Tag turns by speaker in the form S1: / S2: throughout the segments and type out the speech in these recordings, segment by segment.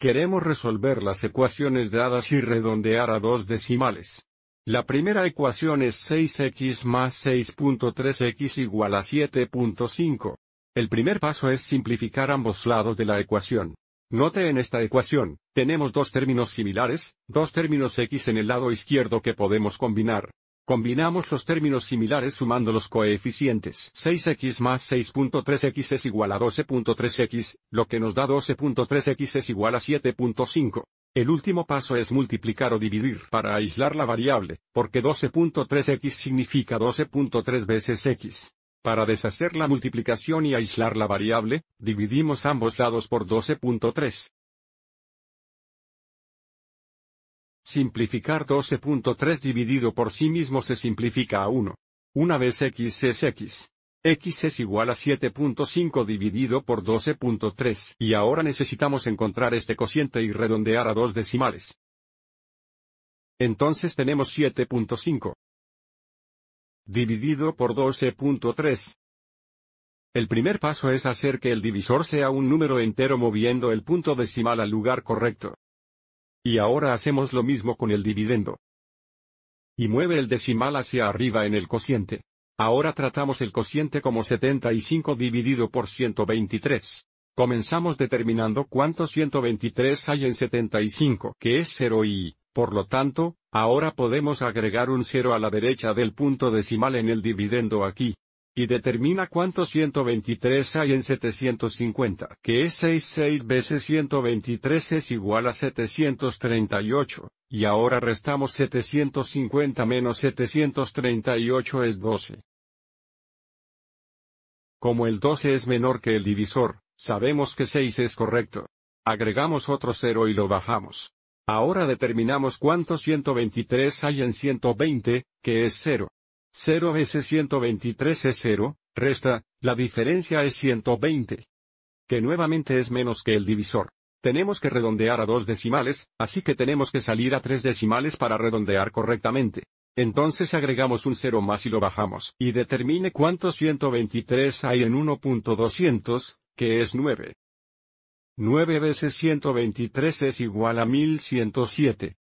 S1: Queremos resolver las ecuaciones dadas y redondear a dos decimales. La primera ecuación es 6x más 6.3x igual a 7.5. El primer paso es simplificar ambos lados de la ecuación. Note en esta ecuación, tenemos dos términos similares, dos términos x en el lado izquierdo que podemos combinar. Combinamos los términos similares sumando los coeficientes. 6x más 6.3x es igual a 12.3x, lo que nos da 12.3x es igual a 7.5. El último paso es multiplicar o dividir para aislar la variable, porque 12.3x significa 12.3 veces x. Para deshacer la multiplicación y aislar la variable, dividimos ambos lados por 12.3. Simplificar 12.3 dividido por sí mismo se simplifica a 1. Una vez x es x. x es igual a 7.5 dividido por 12.3. Y ahora necesitamos encontrar este cociente y redondear a dos decimales. Entonces tenemos 7.5 dividido por 12.3. El primer paso es hacer que el divisor sea un número entero moviendo el punto decimal al lugar correcto. Y ahora hacemos lo mismo con el dividendo. Y mueve el decimal hacia arriba en el cociente. Ahora tratamos el cociente como 75 dividido por 123. Comenzamos determinando cuánto 123 hay en 75, que es 0 y, por lo tanto, ahora podemos agregar un 0 a la derecha del punto decimal en el dividendo aquí. Y determina cuánto 123 hay en 750, que es 66 veces 123 es igual a 738, y ahora restamos 750 menos 738 es 12. Como el 12 es menor que el divisor, sabemos que 6 es correcto. Agregamos otro 0 y lo bajamos. Ahora determinamos cuánto 123 hay en 120, que es 0. 0 veces 123 es 0, resta, la diferencia es 120. Que nuevamente es menos que el divisor. Tenemos que redondear a dos decimales, así que tenemos que salir a tres decimales para redondear correctamente. Entonces agregamos un 0 más y lo bajamos. Y determine cuánto 123 hay en 1.200, que es 9. 9 veces 123 es igual a 1107.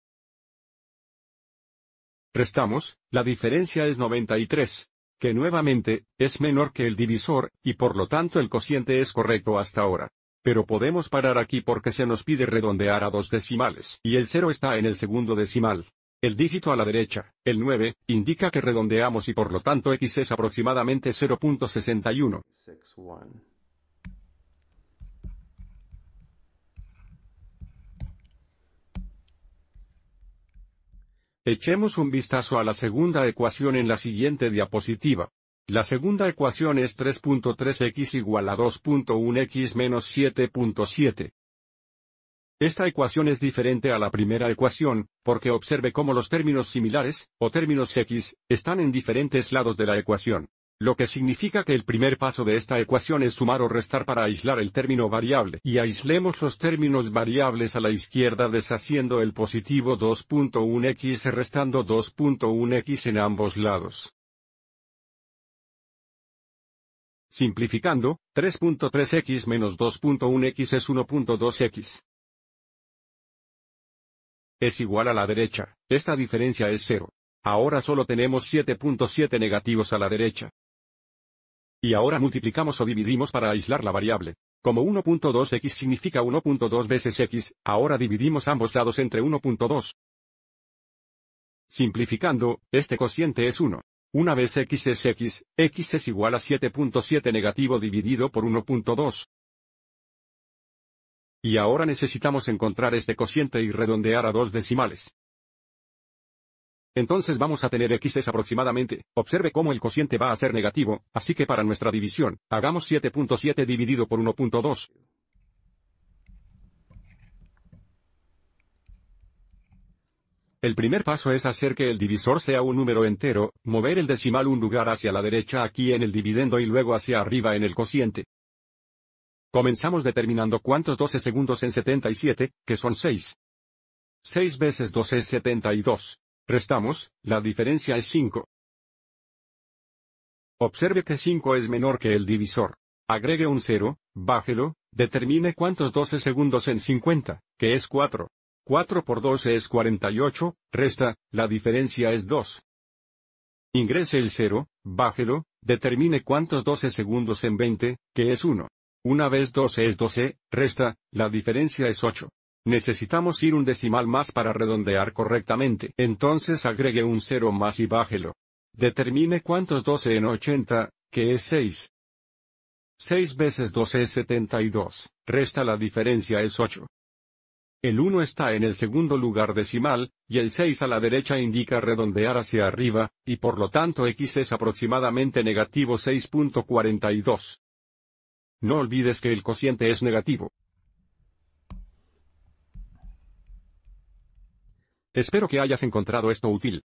S1: Restamos, la diferencia es 93, que nuevamente, es menor que el divisor, y por lo tanto el cociente es correcto hasta ahora. Pero podemos parar aquí porque se nos pide redondear a dos decimales, y el 0 está en el segundo decimal. El dígito a la derecha, el 9, indica que redondeamos y por lo tanto x es aproximadamente 0.61. Echemos un vistazo a la segunda ecuación en la siguiente diapositiva. La segunda ecuación es 3.3x igual a 2.1x menos 7.7. Esta ecuación es diferente a la primera ecuación, porque observe cómo los términos similares, o términos x, están en diferentes lados de la ecuación lo que significa que el primer paso de esta ecuación es sumar o restar para aislar el término variable. Y aislemos los términos variables a la izquierda deshaciendo el positivo 2.1x restando 2.1x en ambos lados. Simplificando, 3.3x menos 2.1x es 1.2x. Es igual a la derecha, esta diferencia es 0. Ahora solo tenemos 7.7 negativos a la derecha. Y ahora multiplicamos o dividimos para aislar la variable. Como 1.2x significa 1.2 veces x, ahora dividimos ambos lados entre 1.2. Simplificando, este cociente es 1. Una vez x es x, x es igual a 7.7 negativo dividido por 1.2. Y ahora necesitamos encontrar este cociente y redondear a dos decimales. Entonces vamos a tener x es aproximadamente, observe cómo el cociente va a ser negativo, así que para nuestra división, hagamos 7.7 dividido por 1.2. El primer paso es hacer que el divisor sea un número entero, mover el decimal un lugar hacia la derecha aquí en el dividendo y luego hacia arriba en el cociente. Comenzamos determinando cuántos 12 segundos en 77, que son 6. 6 veces 2 es 72. Restamos, la diferencia es 5. Observe que 5 es menor que el divisor. Agregue un 0, bájelo, determine cuántos 12 segundos en 50, que es 4. 4 por 12 es 48, resta, la diferencia es 2. Ingrese el 0, bájelo, determine cuántos 12 segundos en 20, que es 1. Una vez 12 es 12, resta, la diferencia es 8. Necesitamos ir un decimal más para redondear correctamente. Entonces agregue un 0 más y bájelo. Determine cuántos 12 en 80, que es 6. 6 veces 12 es 72, resta la diferencia es 8. El 1 está en el segundo lugar decimal, y el 6 a la derecha indica redondear hacia arriba, y por lo tanto x es aproximadamente negativo 6.42. No olvides que el cociente es negativo. Espero que hayas encontrado esto útil.